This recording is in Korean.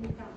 있습니다.